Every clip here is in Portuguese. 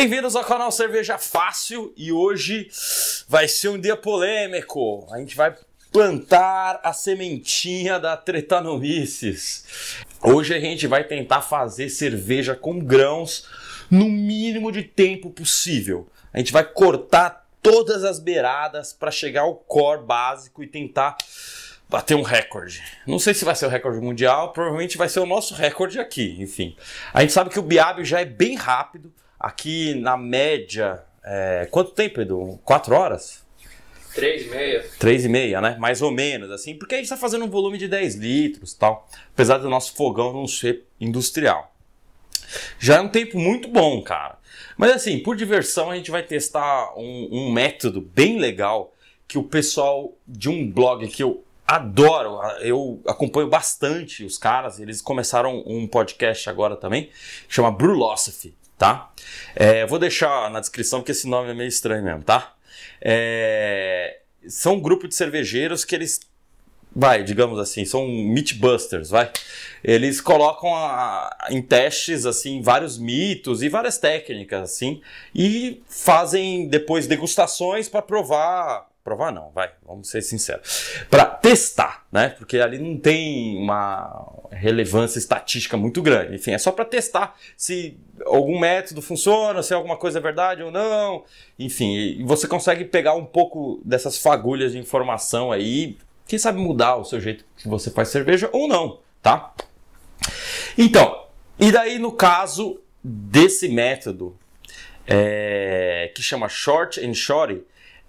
Bem-vindos ao canal Cerveja Fácil e hoje vai ser um dia polêmico. A gente vai plantar a sementinha da Tretanomices. Hoje a gente vai tentar fazer cerveja com grãos no mínimo de tempo possível. A gente vai cortar todas as beiradas para chegar ao core básico e tentar bater um recorde. Não sei se vai ser o recorde mundial, provavelmente vai ser o nosso recorde aqui, enfim. A gente sabe que o Biabio já é bem rápido, aqui na média, é... quanto tempo, Edu? Quatro horas? Três e meia. Três e meia, né? Mais ou menos, assim, porque a gente está fazendo um volume de 10 litros tal, apesar do nosso fogão não ser industrial. Já é um tempo muito bom, cara. Mas assim, por diversão, a gente vai testar um, um método bem legal que o pessoal de um blog que eu adoro, eu acompanho bastante os caras, eles começaram um podcast agora também, chama Brulosophy, tá? É, vou deixar na descrição porque esse nome é meio estranho mesmo, tá? É, são um grupo de cervejeiros que eles vai, digamos assim, são meatbusters, vai. Eles colocam a, em testes assim vários mitos e várias técnicas assim e fazem depois degustações para provar provar não, vai, vamos ser sinceros, para testar, né? Porque ali não tem uma relevância estatística muito grande. Enfim, é só para testar se algum método funciona, se alguma coisa é verdade ou não. Enfim, você consegue pegar um pouco dessas fagulhas de informação aí, quem sabe mudar o seu jeito que você faz cerveja ou não, tá? Então, e daí no caso desse método é, que chama Short and Shorty,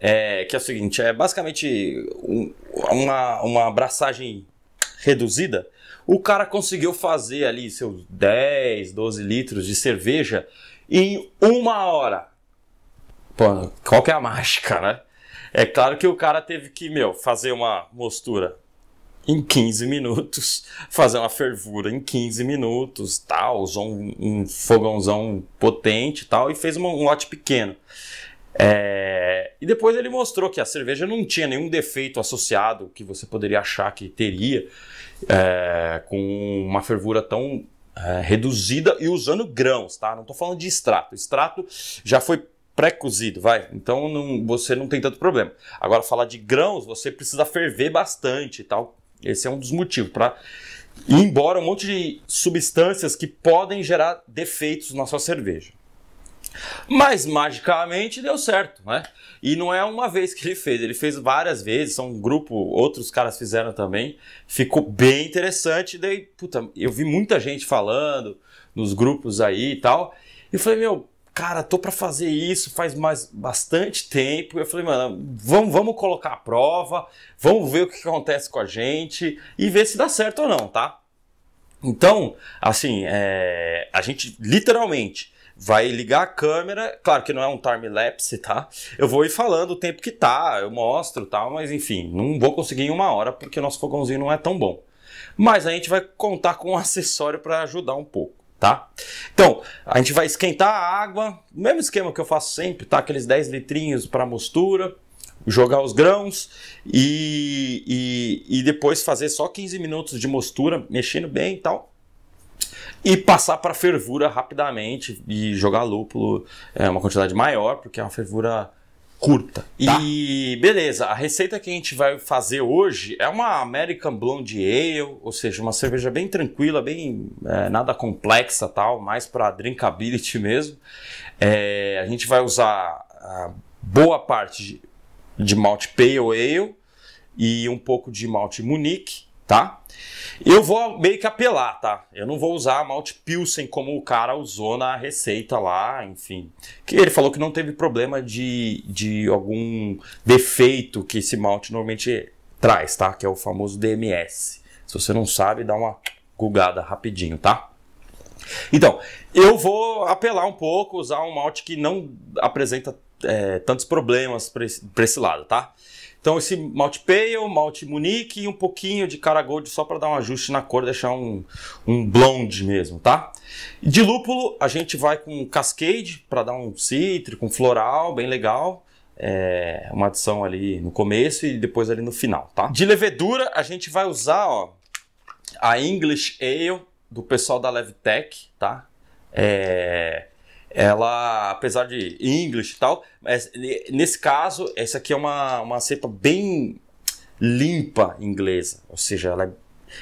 é, que é o seguinte, é basicamente um, uma, uma abraçagem reduzida, o cara conseguiu fazer ali seus 10, 12 litros de cerveja em uma hora. Pô, qual que é a mágica, né? É claro que o cara teve que, meu, fazer uma mostura em 15 minutos, fazer uma fervura em 15 minutos, tal, usou um, um fogãozão potente tal, e fez um lote pequeno. É... E depois ele mostrou que a cerveja não tinha nenhum defeito associado que você poderia achar que teria é... com uma fervura tão é, reduzida e usando grãos, tá? Não estou falando de extrato. Extrato já foi pré-cozido, vai. Então não, você não tem tanto problema. Agora falar de grãos, você precisa ferver bastante e tal. Esse é um dos motivos para ir embora um monte de substâncias que podem gerar defeitos na sua cerveja. Mas magicamente deu certo, né? E não é uma vez que ele fez, ele fez várias vezes, são um grupo, outros caras fizeram também. Ficou bem interessante. Daí, puta, eu vi muita gente falando nos grupos aí e tal. E falei, meu, cara, tô para fazer isso faz mais bastante tempo. Eu falei, mano, vamos, vamos colocar a prova, vamos ver o que acontece com a gente e ver se dá certo ou não, tá? Então, assim, é, a gente literalmente vai ligar a câmera, claro que não é um time lapse, tá? Eu vou ir falando o tempo que tá, eu mostro, tal, mas enfim, não vou conseguir em uma hora porque o nosso fogãozinho não é tão bom. Mas a gente vai contar com um acessório para ajudar um pouco, tá? Então, a gente vai esquentar a água, mesmo esquema que eu faço sempre, tá? Aqueles 10 litrinhos para mostura, jogar os grãos e, e, e depois fazer só 15 minutos de mostura, mexendo bem e tal e passar para fervura rapidamente e jogar lúpulo é uma quantidade maior, porque é uma fervura curta. Tá. E beleza, a receita que a gente vai fazer hoje é uma American Blonde Ale, ou seja, uma cerveja bem tranquila, bem é, nada complexa tal, mais para drinkability mesmo. É, a gente vai usar boa parte de, de malte Pale Ale e um pouco de malte Munique tá? Eu vou meio que apelar, tá? Eu não vou usar malte Pilsen como o cara usou na receita lá, enfim. Que ele falou que não teve problema de, de algum defeito que esse malte normalmente traz, tá? Que é o famoso DMS. Se você não sabe, dá uma gugada rapidinho, tá? Então, eu vou apelar um pouco, usar um malte que não apresenta é, tantos problemas para esse, esse lado, tá? Então esse malte pale, malte munique e um pouquinho de cara gold só para dar um ajuste na cor, deixar um, um blonde mesmo, tá? De lúpulo a gente vai com cascade para dar um cítrico, um floral bem legal. É, uma adição ali no começo e depois ali no final, tá? De levedura a gente vai usar ó, a English Ale do pessoal da Levtech, tá? É, ela, apesar de English e tal, mas nesse caso, essa aqui é uma, uma cepa bem limpa inglesa, ou seja, ela, é,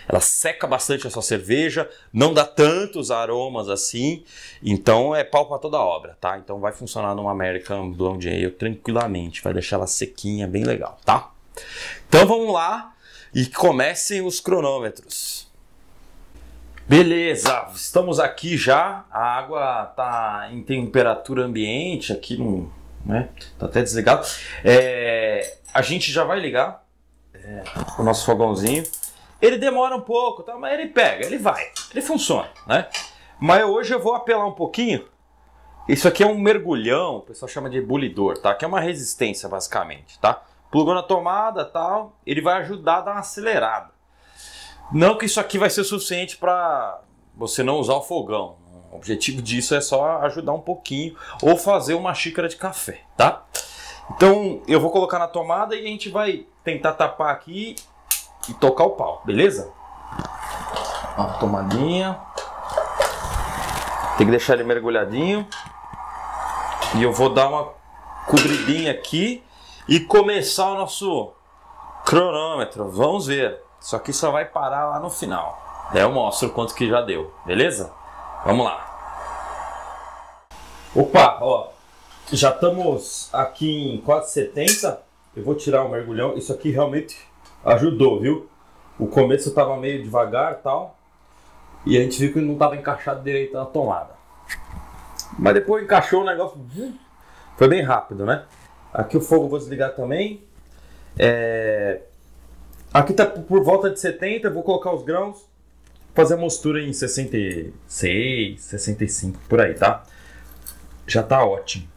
ela seca bastante a sua cerveja, não dá tantos aromas assim, então é pau para toda a obra, tá? Então vai funcionar numa American Blonde Ale tranquilamente, vai deixar ela sequinha, bem legal, tá? Então vamos lá e comecem os cronômetros. Beleza, estamos aqui já. A água está em temperatura ambiente, aqui no. Né? Tá até desligado. É, a gente já vai ligar é, o nosso fogãozinho. Ele demora um pouco, tá? mas ele pega, ele vai, ele funciona, né? Mas hoje eu vou apelar um pouquinho. Isso aqui é um mergulhão, o pessoal chama de ebulidor, tá? Que é uma resistência basicamente, tá? Plugou na tomada, tal, ele vai ajudar a dar uma acelerada. Não que isso aqui vai ser suficiente para você não usar o fogão. O objetivo disso é só ajudar um pouquinho ou fazer uma xícara de café, tá? Então eu vou colocar na tomada e a gente vai tentar tapar aqui e tocar o pau, beleza? Ó, tomadinha. Tem que deixar ele mergulhadinho. E eu vou dar uma cobridinha aqui e começar o nosso cronômetro. Vamos ver. Só que só vai parar lá no final. Daí eu mostro quanto que já deu, beleza? Vamos lá. Opa, ó. Já estamos aqui em quase 70. Eu vou tirar o mergulhão. Isso aqui realmente ajudou, viu? O começo estava meio devagar tal. E a gente viu que não estava encaixado direito na tomada. Mas depois encaixou o negócio. Foi bem rápido, né? Aqui o fogo eu vou desligar também. É... Aqui tá por volta de 70, vou colocar os grãos, fazer a mostura em 66, 65, por aí, tá? Já tá ótimo.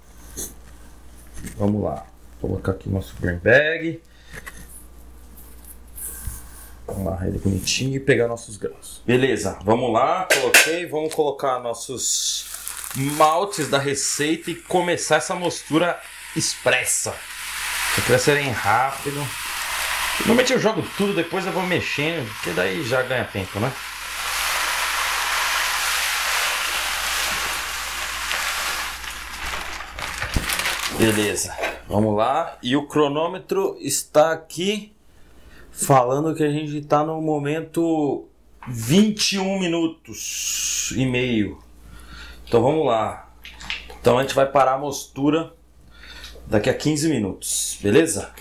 Vamos lá. Vou colocar aqui nosso green bag. Amarrar ele bonitinho e pegar nossos grãos. Beleza, vamos lá. Coloquei. Vamos colocar nossos maltes da receita e começar essa mostura expressa. Quero serem rápido. Normalmente eu jogo tudo, depois eu vou mexendo, porque daí já ganha tempo, né? Beleza, vamos lá. E o cronômetro está aqui falando que a gente está no momento 21 minutos e meio. Então vamos lá. Então a gente vai parar a mostura daqui a 15 minutos, beleza?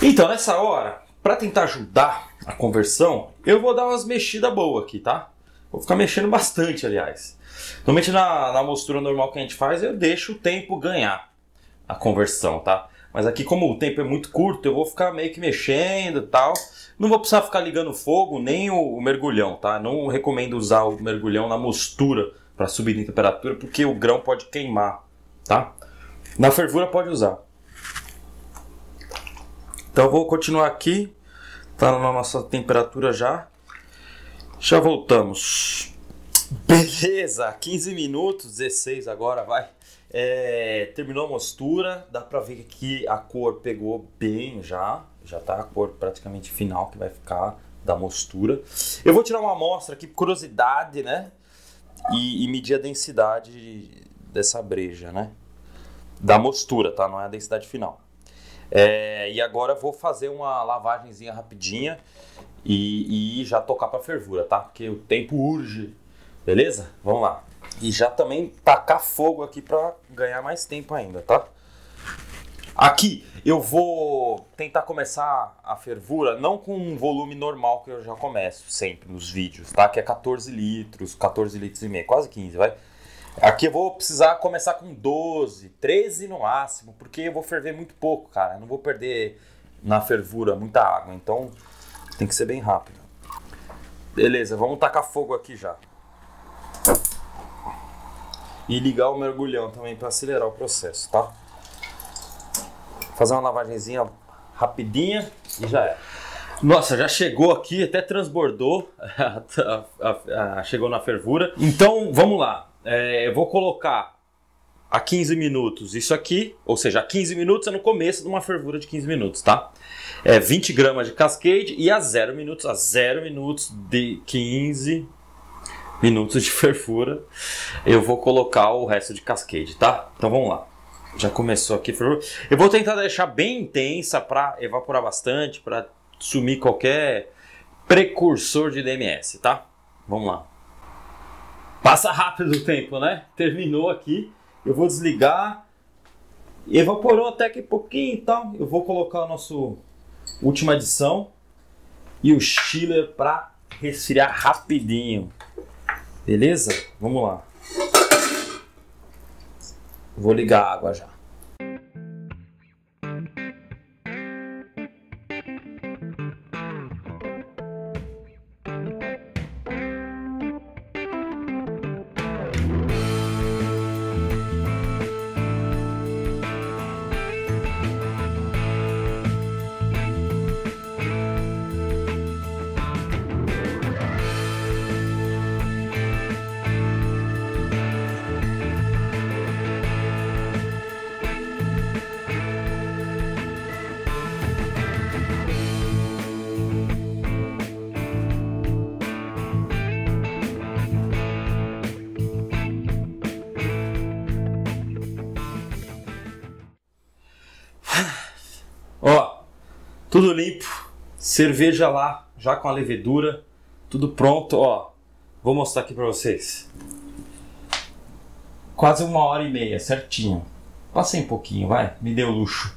Então, nessa hora, para tentar ajudar a conversão, eu vou dar umas mexidas boas aqui, tá? Vou ficar mexendo bastante, aliás. Normalmente na, na mostura normal que a gente faz, eu deixo o tempo ganhar a conversão, tá? Mas aqui, como o tempo é muito curto, eu vou ficar meio que mexendo e tal. Não vou precisar ficar ligando fogo, nem o, o mergulhão, tá? Não recomendo usar o mergulhão na mostura para subir em temperatura, porque o grão pode queimar, tá? Na fervura pode usar. Então vou continuar aqui. Tá na nossa temperatura já. Já voltamos. Beleza, 15 minutos, 16 agora vai. É, terminou a mostura, dá pra ver que a cor pegou bem já. Já tá a cor praticamente final que vai ficar da mostura. Eu vou tirar uma amostra aqui, curiosidade, né? E, e medir a densidade dessa breja, né? Da mostura, tá? Não é a densidade final. É, e agora vou fazer uma lavagemzinha rapidinha e, e já tocar para fervura, tá? Porque o tempo urge, beleza? Vamos lá. E já também tacar fogo aqui para ganhar mais tempo ainda, tá? Aqui eu vou tentar começar a fervura não com um volume normal que eu já começo sempre nos vídeos, tá? Que é 14 litros, 14 litros e meio, quase 15, vai? Aqui eu vou precisar começar com 12, 13 no máximo, porque eu vou ferver muito pouco, cara. Eu não vou perder na fervura muita água, então tem que ser bem rápido. Beleza, vamos tacar fogo aqui já. E ligar o mergulhão também para acelerar o processo, tá? Fazer uma lavagemzinha rapidinha e já é. Nossa, já chegou aqui, até transbordou, chegou na fervura. Então, vamos lá é, eu vou colocar a 15 minutos isso aqui, ou seja, a 15 minutos é no começo de uma fervura de 15 minutos, tá? É 20 gramas de cascade e a 0 minutos, a 0 minutos de 15 minutos de fervura, eu vou colocar o resto de cascade, tá? Então vamos lá. Já começou aqui. Eu vou tentar deixar bem intensa para evaporar bastante, para sumir qualquer precursor de DMS, tá? Vamos lá. Passa rápido o tempo, né? Terminou aqui. Eu vou desligar. Evaporou até que pouquinho e tal. Eu vou colocar a nossa última adição e o chiller para resfriar rapidinho. Beleza? Vamos lá. Vou ligar a água já. Tudo limpo, cerveja lá, já com a levedura, tudo pronto, ó. Vou mostrar aqui para vocês. Quase uma hora e meia, certinho. Passei um pouquinho, vai, me deu luxo,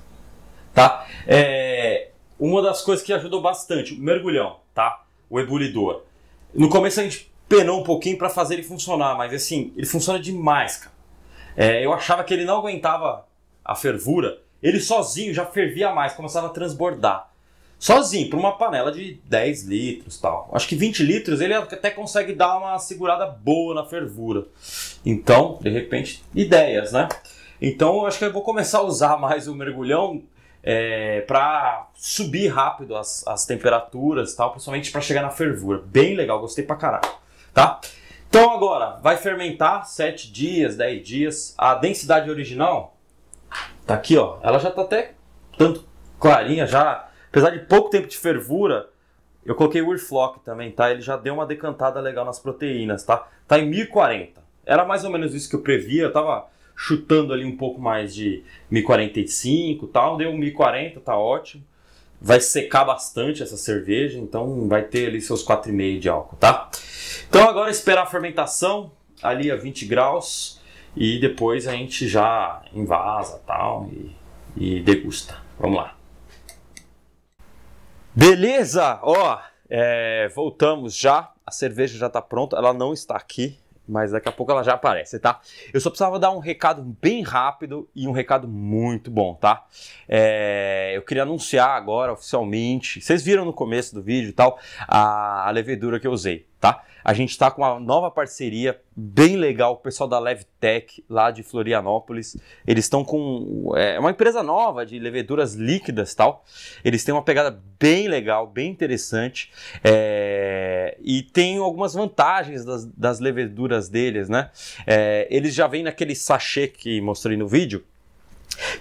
tá? É, uma das coisas que ajudou bastante, o mergulhão, tá? O ebulidor. No começo a gente penou um pouquinho para fazer ele funcionar, mas assim, ele funciona demais, cara. É, eu achava que ele não aguentava a fervura, ele sozinho já fervia mais, começava a transbordar. Sozinho, para uma panela de 10 litros tal. Acho que 20 litros ele até consegue dar uma segurada boa na fervura. Então, de repente, ideias, né? Então, acho que eu vou começar a usar mais o mergulhão é, para subir rápido as, as temperaturas tal, principalmente para chegar na fervura. Bem legal, gostei pra caralho. Tá? Então, agora, vai fermentar 7 dias, 10 dias. A densidade original Tá aqui, ó. Ela já tá até tanto clarinha já. Apesar de pouco tempo de fervura, eu coloquei o Urflock também, tá? Ele já deu uma decantada legal nas proteínas, tá? Tá em 1040. Era mais ou menos isso que eu previa. Eu tava chutando ali um pouco mais de 1045 tal. Deu 1040, tá ótimo. Vai secar bastante essa cerveja, então vai ter ali seus 4,5 de álcool, tá? Então agora esperar a fermentação ali a 20 graus e depois a gente já invasa tal e, e degusta. Vamos lá. Beleza, ó, é, voltamos já. A cerveja já está pronta. Ela não está aqui, mas daqui a pouco ela já aparece, tá? Eu só precisava dar um recado bem rápido e um recado muito bom, tá? É, eu queria anunciar agora oficialmente. Vocês viram no começo do vídeo e tal a, a levedura que eu usei tá? A gente está com uma nova parceria bem legal, o pessoal da LevTech lá de Florianópolis. Eles estão com é uma empresa nova de leveduras líquidas, tal. Eles têm uma pegada bem legal, bem interessante é, e tem algumas vantagens das, das leveduras deles, né? É, eles já vêm naquele sachê que mostrei no vídeo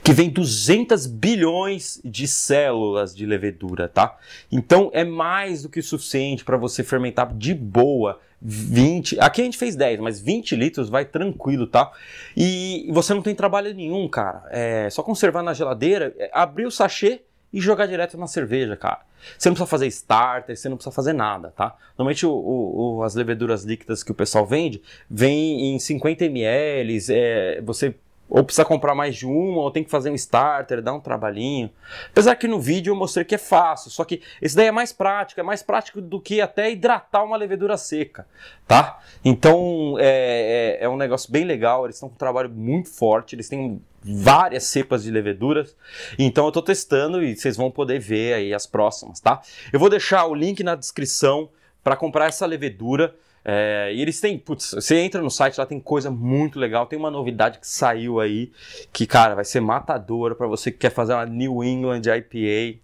que vem 200 bilhões de células de levedura, tá? Então é mais do que suficiente para você fermentar de boa 20, aqui a gente fez 10, mas 20 litros vai tranquilo, tá? E você não tem trabalho nenhum, cara. É só conservar na geladeira, é, abrir o sachê e jogar direto na cerveja, cara. Você não precisa fazer starter, você não precisa fazer nada, tá? Normalmente o, o, as leveduras líquidas que o pessoal vende, vem em 50 ml, é, você ou precisa comprar mais de uma, ou tem que fazer um starter, dá um trabalhinho. Apesar que no vídeo eu mostrei que é fácil, só que esse daí é mais prático, é mais prático do que até hidratar uma levedura seca, tá? Então é, é, é um negócio bem legal, eles estão com um trabalho muito forte, eles têm várias cepas de leveduras, então eu estou testando e vocês vão poder ver aí as próximas, tá? Eu vou deixar o link na descrição para comprar essa levedura. É, e eles têm, putz, você entra no site, lá tem coisa muito legal. Tem uma novidade que saiu aí, que, cara, vai ser matadora para você que quer fazer uma New England IPA.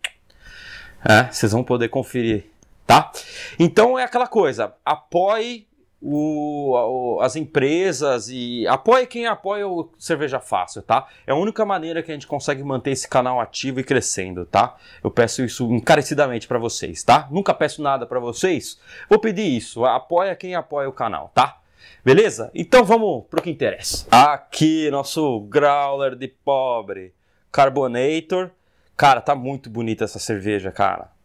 É, vocês vão poder conferir, tá? Então é aquela coisa, apoie o, as empresas e apoie quem apoia o Cerveja Fácil, tá? É a única maneira que a gente consegue manter esse canal ativo e crescendo, tá? Eu peço isso encarecidamente para vocês, tá? Nunca peço nada para vocês. Vou pedir isso, apoia quem apoia o canal, tá? Beleza? Então vamos pro que interessa. Aqui, nosso growler de pobre, Carbonator. Cara, tá muito bonita essa cerveja, cara.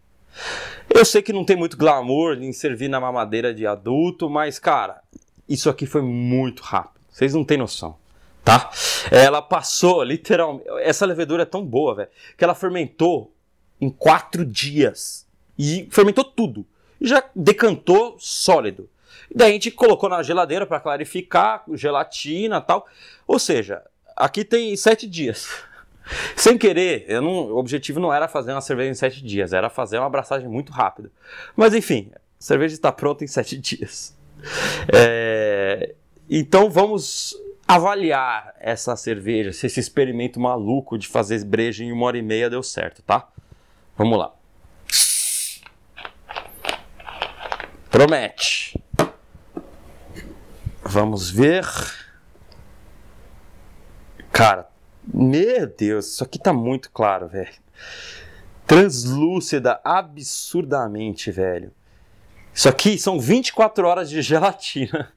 Eu sei que não tem muito glamour em servir na mamadeira de adulto, mas, cara, isso aqui foi muito rápido. Vocês não têm noção, tá? Ela passou, literalmente. Essa levedura é tão boa, velho, que ela fermentou em quatro dias. E fermentou tudo. E já decantou sólido. Daí a gente colocou na geladeira para clarificar, gelatina tal. Ou seja, aqui tem sete dias. Sem querer, eu não, o objetivo não era fazer uma cerveja em sete dias, era fazer uma abraçagem muito rápida. Mas enfim, a cerveja está pronta em sete dias. É, então vamos avaliar essa cerveja, se esse experimento maluco de fazer breja em uma hora e meia deu certo, tá? Vamos lá. Promete. Vamos ver. Cara, meu Deus, isso aqui tá muito claro, velho. Translúcida absurdamente, velho. Isso aqui são 24 horas de gelatina.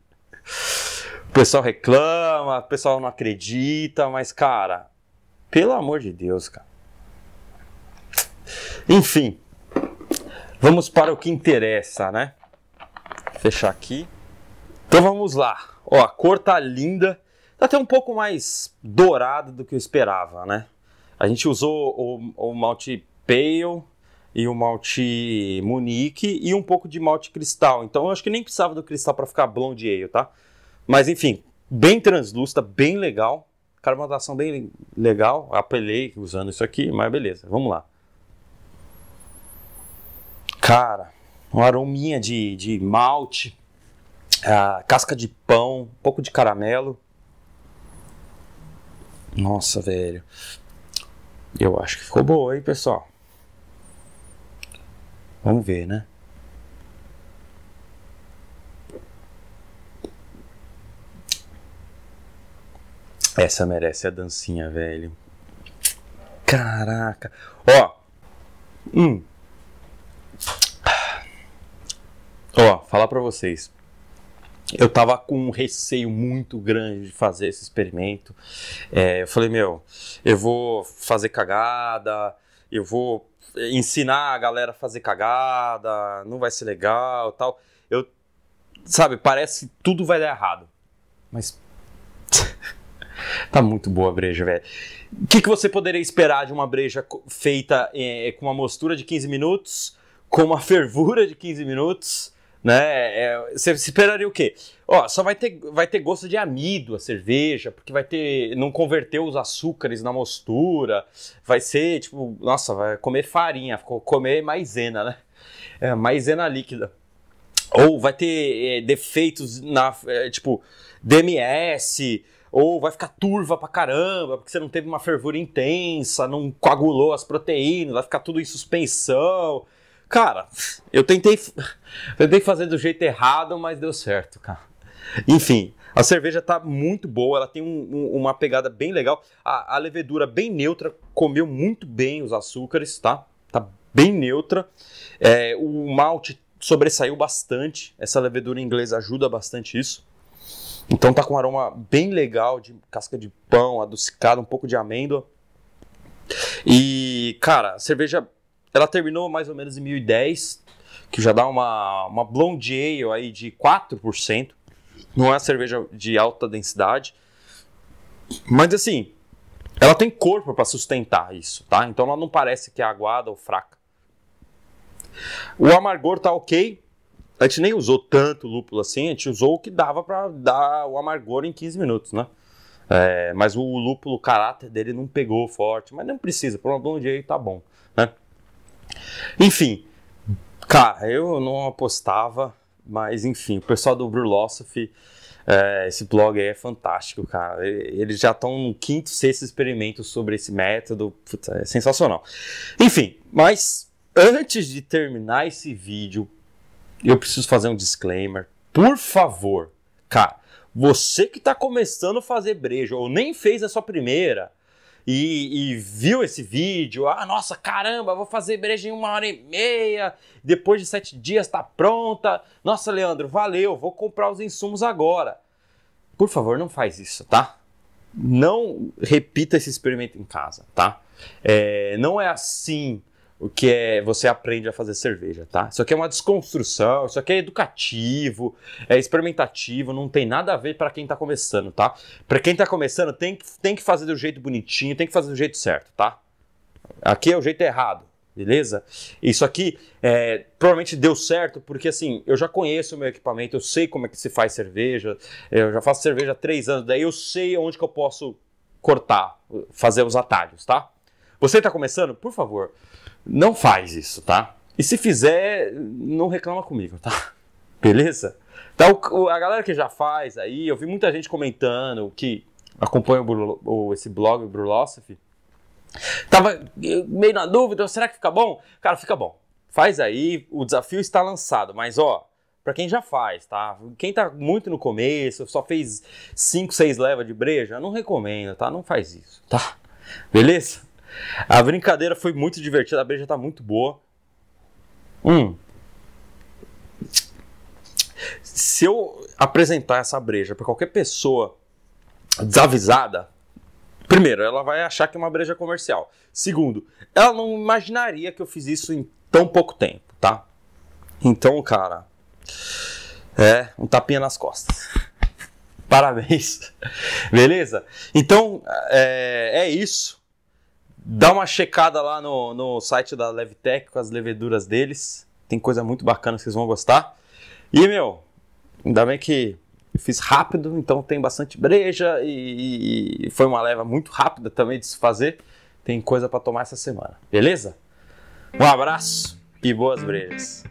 O pessoal reclama, o pessoal não acredita, mas cara, pelo amor de Deus, cara. Enfim, vamos para o que interessa, né? Fechar aqui. Então vamos lá. Ó, a cor tá linda. Tá até um pouco mais dourado do que eu esperava, né? A gente usou o, o malte Pale e o malte Munique e um pouco de malte cristal. Então eu acho que nem precisava do cristal para ficar blonde ale, tá? Mas enfim, bem translúcida, bem legal. Carbonatação bem legal. Apelei usando isso aqui, mas beleza, vamos lá. Cara, uma arominha de, de malte, casca de pão, um pouco de caramelo. Nossa, velho. Eu acho que ficou boa, hein, pessoal? Vamos ver, né? Essa merece a dancinha, velho. Caraca. Ó. Hum. Ó, falar pra vocês eu tava com um receio muito grande de fazer esse experimento. É, eu falei, meu, eu vou fazer cagada, eu vou ensinar a galera a fazer cagada, não vai ser legal tal. Eu, sabe, parece que tudo vai dar errado. Mas tá muito boa a breja, velho. O que, que você poderia esperar de uma breja feita é, com uma mostura de 15 minutos, com uma fervura de 15 minutos? Né? É, você esperaria o quê? Ó, só vai ter, vai ter gosto de amido a cerveja, porque vai ter. não converteu os açúcares na mostura. Vai ser, tipo, nossa, vai comer farinha, comer maisena, né? É, maisena líquida. Ou vai ter é, defeitos na. É, tipo, DMS, ou vai ficar turva pra caramba, porque você não teve uma fervura intensa, não coagulou as proteínas, vai ficar tudo em suspensão. Cara, eu tentei, tentei fazer do jeito errado, mas deu certo, cara. Enfim, a cerveja tá muito boa, ela tem um, um, uma pegada bem legal. A, a, levedura bem neutra, comeu muito bem os açúcares, tá? Tá bem neutra. É, o malte sobressaiu bastante. Essa levedura inglesa ajuda bastante isso. Então tá com um aroma bem legal de casca de pão, adocicado, um pouco de amêndoa. E, cara, a cerveja ela terminou mais ou menos em 1010, que já dá uma, uma blonde ale aí de 4%. Não é cerveja de alta densidade. Mas assim, ela tem corpo para sustentar isso, tá? Então ela não parece que é aguada ou fraca. O amargor tá ok. A gente nem usou tanto lúpulo assim, a gente usou o que dava para dar o amargor em 15 minutos, né? É, mas o lúpulo, o caráter dele não pegou forte, mas não precisa, para uma blonde ale tá bom, né? Enfim, cara, eu não apostava, mas enfim, o pessoal do Brulosophy, é, esse blog aí é fantástico, cara. Eles já estão no quinto, sexto experimento sobre esse método, Putz, é sensacional. Enfim, mas antes de terminar esse vídeo, eu preciso fazer um disclaimer. por favor, cara, você que está começando a fazer breja ou nem fez a sua primeira e, e, viu esse vídeo, ah, nossa, caramba, vou fazer breja em uma hora e meia, depois de sete dias está pronta. Nossa, Leandro, valeu, vou comprar os insumos agora. Por favor, não faz isso, tá? Não repita esse experimento em casa, tá? É, não é assim o que é você aprende a fazer cerveja, tá? Isso aqui é uma desconstrução, isso aqui é educativo, é experimentativo, não tem nada a ver para quem tá começando, tá? Para quem tá começando, tem que, tem que fazer do jeito bonitinho, tem que fazer do jeito certo, tá? Aqui é o jeito errado, beleza? Isso aqui é, provavelmente deu certo porque assim, eu já conheço o meu equipamento, eu sei como é que se faz cerveja, eu já faço cerveja há três anos, daí eu sei onde que eu posso cortar, fazer os atalhos, tá? Você está começando? Por favor, não faz isso, tá? E se fizer, não reclama comigo, tá? Beleza? Então, a galera que já faz aí, eu vi muita gente comentando que acompanha o, o, esse blog, o Brulosophy, tava meio na dúvida, será que fica bom? Cara, fica bom. Faz aí, o desafio está lançado, mas ó, para quem já faz, tá? Quem tá muito no começo, só fez 5, 6 levas de breja, não recomendo, tá? Não faz isso, tá? Beleza? A brincadeira foi muito divertida, a breja tá muito boa. Hum. Se eu apresentar essa breja para qualquer pessoa desavisada, primeiro, ela vai achar que é uma breja comercial. Segundo, ela não imaginaria que eu fiz isso em tão pouco tempo, tá? Então, cara, é um tapinha nas costas. Parabéns. Beleza? Então, é, é isso. Dá uma checada lá no, no site da Levtech com as leveduras deles. Tem coisa muito bacana que vocês vão gostar. E, meu, ainda bem que eu fiz rápido, então tem bastante breja e, e foi uma leva muito rápida também de se fazer. Tem coisa para tomar essa semana, beleza? Um abraço e boas brejas.